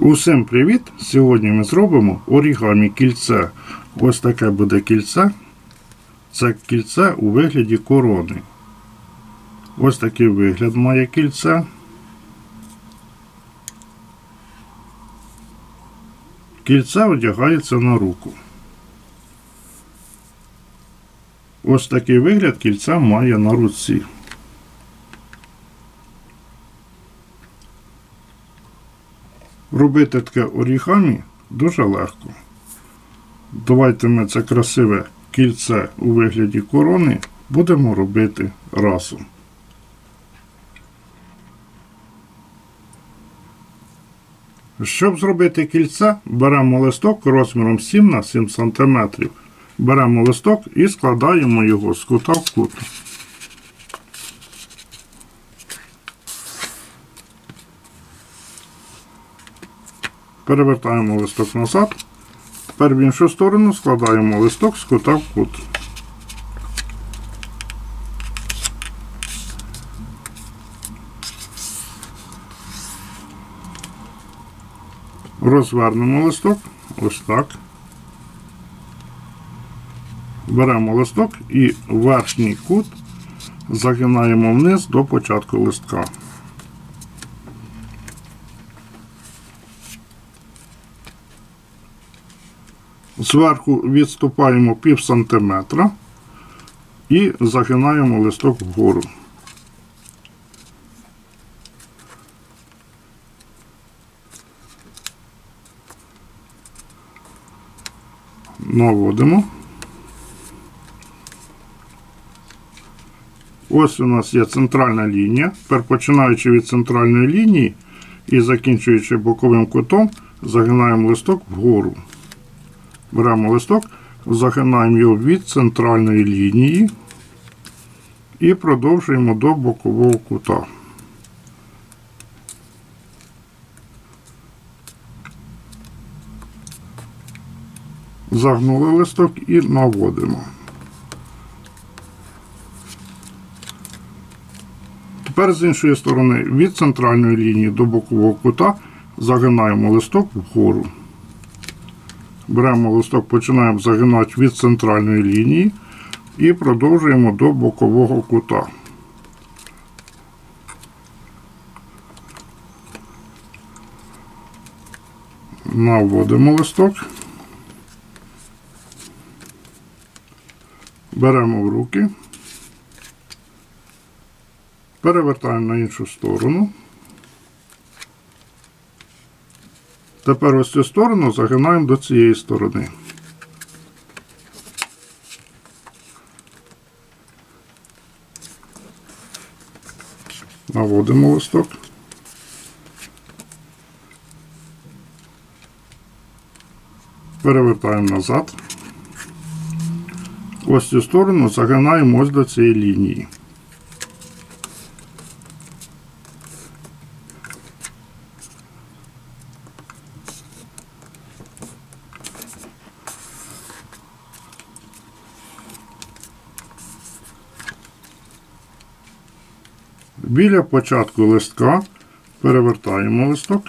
Усім привіт! Сьогодні ми зробимо орігамі кільце. Ось таке буде кільце. Це кільце у вигляді корони. Ось такий вигляд має кільце. Кільце одягається на руку. Ось такий вигляд кільця має на руці. Робити таке орігамі дуже легко. Давайте ми це красиве кільце у вигляді корони будемо робити разом. Щоб зробити кільце, беремо листок розміром 7 на 7 см. Беремо листок і складаємо його з кута в кут. Перевертаємо листок назад. Тепер в іншу сторону складаємо листок з кута в кут. Розвернемо листок ось так. Беремо листок і верхній кут загинаємо вниз до початку листка. Зверху відступаємо пів сантиметра і загинаємо листок вгору. Наводимо. Ось у нас є центральна лінія. Тепер починаючи від центральної лінії і закінчуючи боковим кутом, загинаємо листок вгору. Беремо листок, загинаємо його від центральної лінії і продовжуємо до бокового кута. Загнули листок і наводимо. Тепер з іншої сторони від центральної лінії до бокового кута загинаємо листок вгору. Беремо листок, починаємо загинати від центральної лінії і продовжуємо до бокового кута. Наводимо листок. Беремо в руки, перевертаємо на іншу сторону. Тепер ось цю сторону загинаємо до цієї сторони. Наводимо листок. Перевертаємо назад. Ось цю сторону загинаємо ось до цієї лінії. Біля початку листка перевертаємо листок.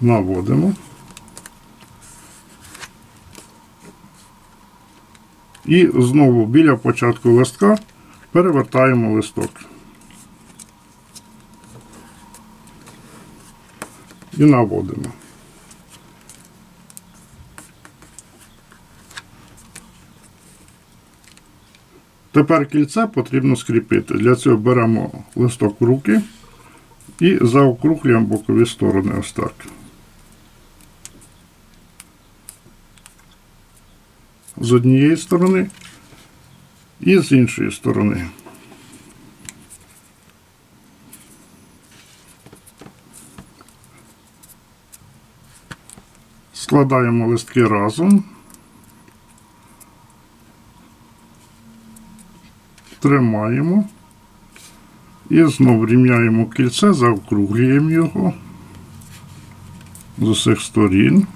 Наводимо. І знову біля початку листка перевертаємо листок. І наводимо. Тепер кільце потрібно скріпити. Для цього беремо листок в руки і заокруглюємо бокові сторони ось так. З однієї сторони і з іншої сторони. Складаємо листки разом. Тримаємо і знову рівняємо кільце, заокруглюємо його з усіх сторін.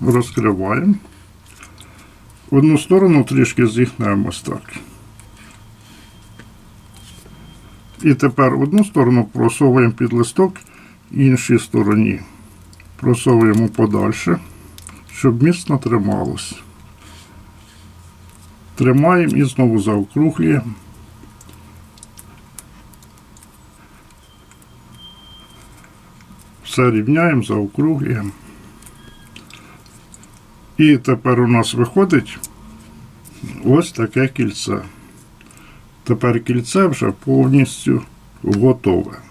розкриваємо. Одну сторону трішки зігнемо так. І тепер одну сторону просовуємо під листок, іншій стороні просовуємо подальше, щоб міцно трималось. Тримаємо і знову заокруглюємо. Все рівняємо, заокруглюємо. І тепер у нас виходить ось таке кільце. Тепер кільце вже повністю готове.